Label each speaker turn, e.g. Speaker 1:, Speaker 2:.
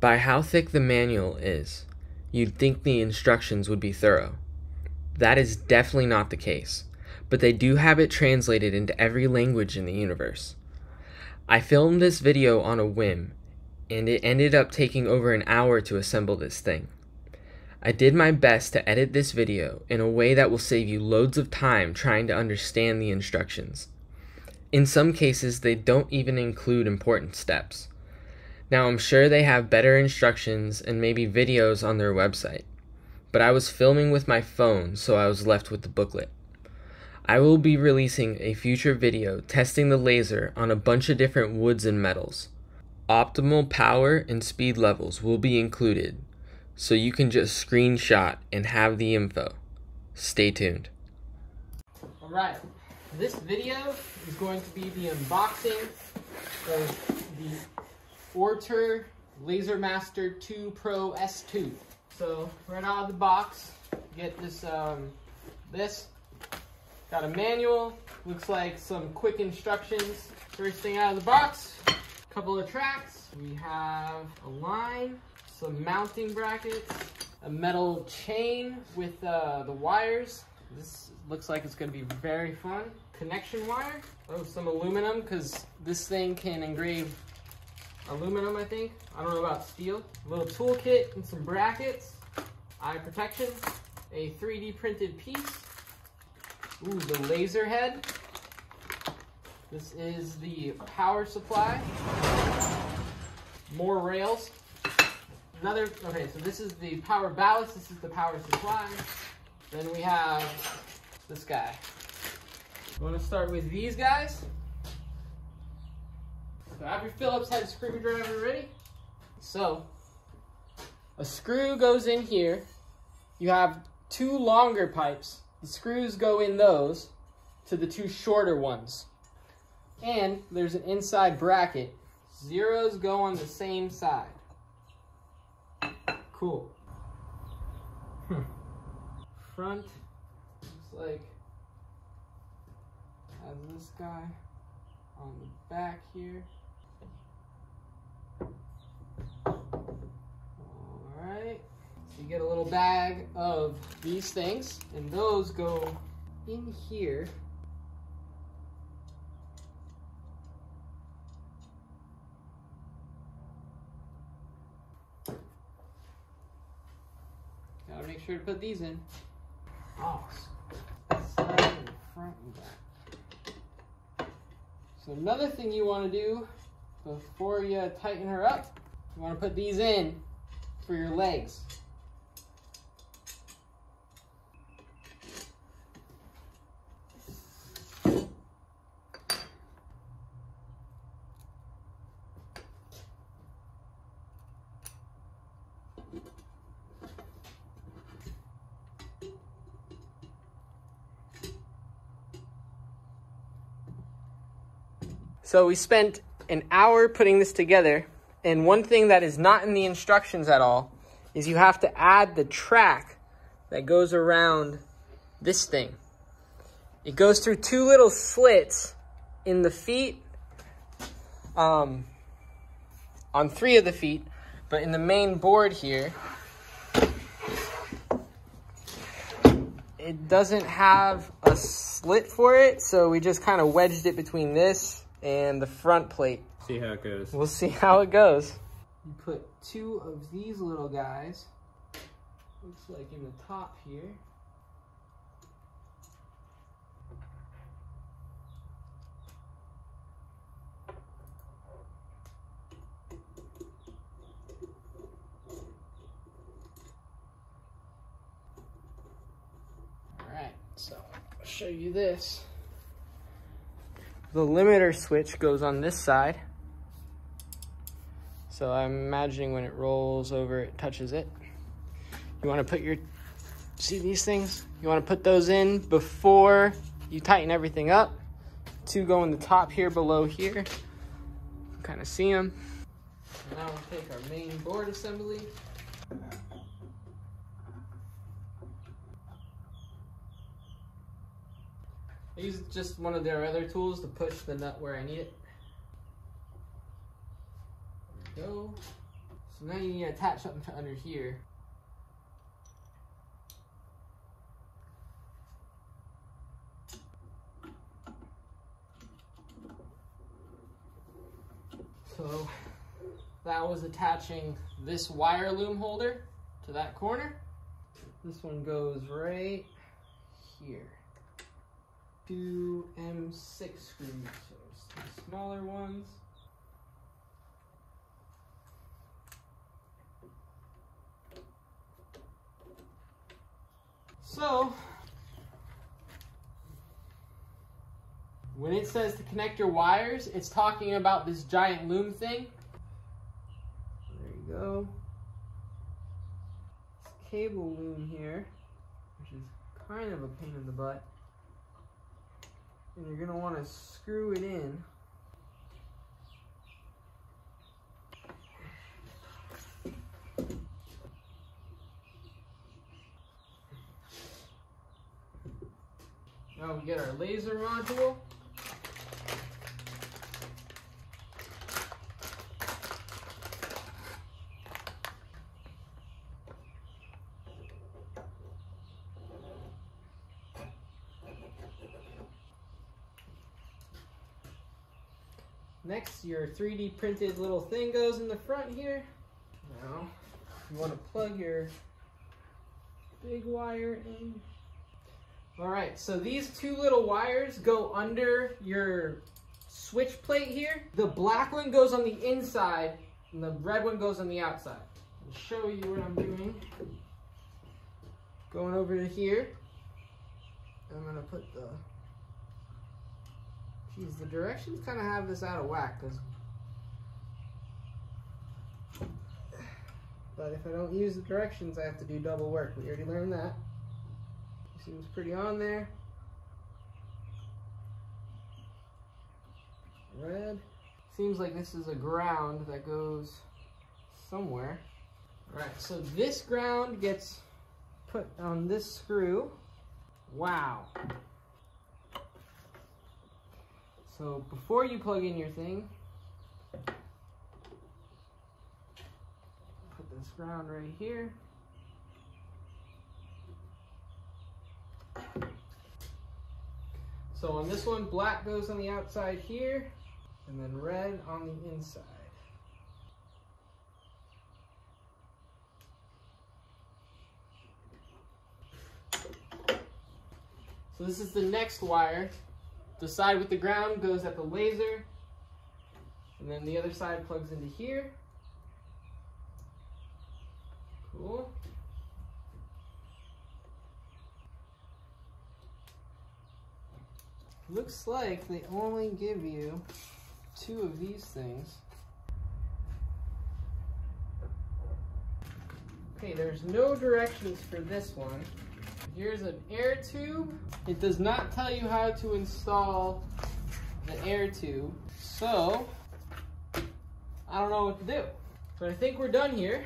Speaker 1: By how thick the manual is, you'd think the instructions would be thorough. That is definitely not the case, but they do have it translated into every language in the universe. I filmed this video on a whim, and it ended up taking over an hour to assemble this thing. I did my best to edit this video in a way that will save you loads of time trying to understand the instructions. In some cases, they don't even include important steps. Now, I'm sure they have better instructions and maybe videos on their website, but I was filming with my phone, so I was left with the booklet. I will be releasing a future video testing the laser on a bunch of different woods and metals. Optimal power and speed levels will be included, so you can just screenshot and have the info. Stay tuned.
Speaker 2: All right, this video is going to be the unboxing of the Ortur LaserMaster 2 Pro S2. So right out of the box, get this, um, this, got a manual, looks like some quick instructions. First thing out of the box, couple of tracks. We have a line, some mounting brackets, a metal chain with uh, the wires. This looks like it's gonna be very fun. Connection wire, oh, some aluminum, because this thing can engrave aluminum, I think. I don't know about steel. A little toolkit and some brackets, eye protection, a 3D printed piece. Ooh, the laser head. This is the power supply. More rails. Another, okay, so this is the power ballast, this is the power supply. Then we have this guy. I'm gonna start with these guys. So have your Phillips head screwdriver ready. So, a screw goes in here. You have two longer pipes. The screws go in those to the two shorter ones. And there's an inside bracket. Zeros go on the same side. Cool. Hmm. Front looks like has this guy on the back here. Alright, so you get a little bag of these things, and those go in here. Gotta make sure to put these in. Oh, side and front and back. So another thing you want to do before you tighten her up, you want to put these in for your legs. So we spent an hour putting this together, and one thing that is not in the instructions at all is you have to add the track that goes around this thing. It goes through two little slits in the feet, um, on three of the feet, but in the main board here, it doesn't have a slit for it, so we just kind of wedged it between this and the front plate.
Speaker 3: See how it goes.
Speaker 2: We'll see how it goes. You put two of these little guys, looks like in the top here. All right, so I'll show you this. The limiter switch goes on this side. So I'm imagining when it rolls over, it touches it. You wanna put your, see these things? You wanna put those in before you tighten everything up. Two go in the top here, below here. Kind of see them. Now we'll take our main board assembly. I use just one of their other tools to push the nut where I need it. There we go. So now you need to attach something to under here. So that was attaching this wire loom holder to that corner. This one goes right here. Two M6 screws, so smaller ones. So, when it says to connect your wires, it's talking about this giant loom thing. There you go. This cable loom here, which is kind of a pain in the butt. And you're want to screw it in. Now we get our laser module. Next, your 3D printed little thing goes in the front here. Now, you want to plug your big wire in. All right, so these two little wires go under your switch plate here. The black one goes on the inside, and the red one goes on the outside. I'll show you what I'm doing. Going over to here. I'm gonna put the Geez, the directions kind of have this out of whack, because... But if I don't use the directions, I have to do double work. We already learned that. Seems pretty on there. Red. Seems like this is a ground that goes somewhere. Alright, so this ground gets put on this screw. Wow. So before you plug in your thing, put this ground right here. So on this one, black goes on the outside here, and then red on the inside. So this is the next wire the side with the ground goes at the laser, and then the other side plugs into here. Cool. Looks like they only give you two of these things. Okay, there's no directions for this one. Here's an air tube. It does not tell you how to install the air tube. So, I don't know what to do. But I think we're done here.